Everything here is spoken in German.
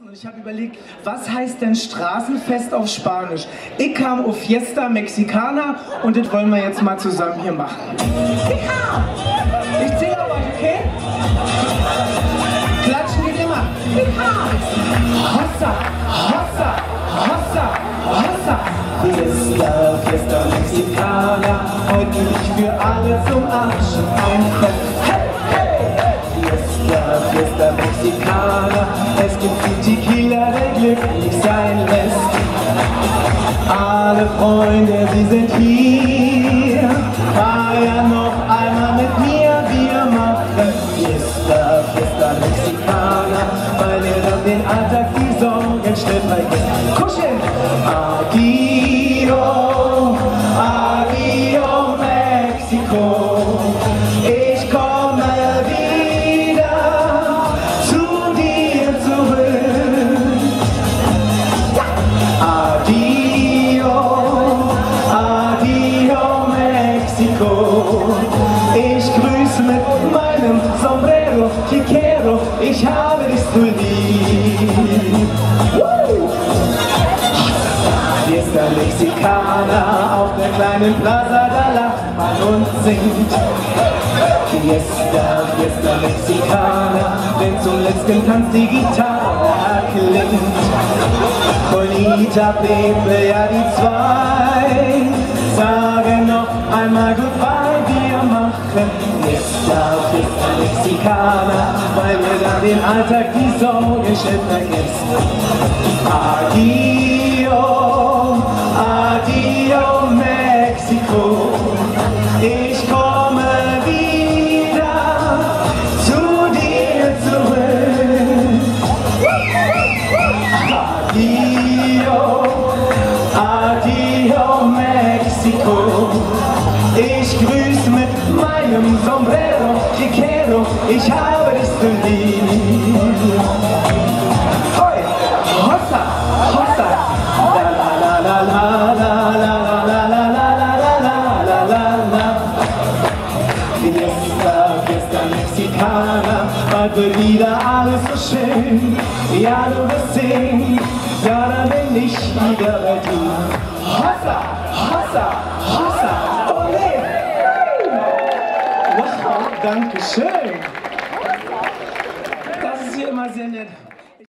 Und ich habe überlegt, was heißt denn Straßenfest auf Spanisch? Ich kam auf Fiesta Mexicana und das wollen wir jetzt mal zusammen hier machen. Ich singe aber, okay? Klatschen geht immer. Hossa, Hossa, Hossa, Hossa. Fiesta, Fiesta Mexicana, heute nicht für alle zum Arsch. Ein Fest, glücklich sein lässt. Alle Freunde, sie sind hier, feiern noch einmal mit mir, wir machen Fiesta, Fiesta Mexicana, weil ihr dann den Alltag, die Sorgen schnell vergisst. Ich habe dich so lieb. Woo! Fiesta Mexicana, auf der kleinen Plaza, da lacht man und singt. Fiesta, Fiesta Mexicana, denn zum letzten Tanz die Gitarre erklingt. Bonita, Pepe, ja die zwei, sagen noch einmal Goodbye, wir machen Fiesta, Fiesta Mexicana, weil wir dann den Alltag, die Sorgen schnell vergessen. Adio, adio Mexiko, ich komme wieder zu dir zurück. Adio, adio Mexiko. Meinem Sombrero, te quiero, ich habe dich so lieb. Hoi, Hossa, Hossa, la la la la la la la la la la la la la la. Fiesta, Fiesta Mexicana, bald wird wieder alles so schön. Ja, du wirst sehen, ja, dann bin ich wieder bei dir. Hossa, Wow, danke schön. Das ist hier immer sehr nett.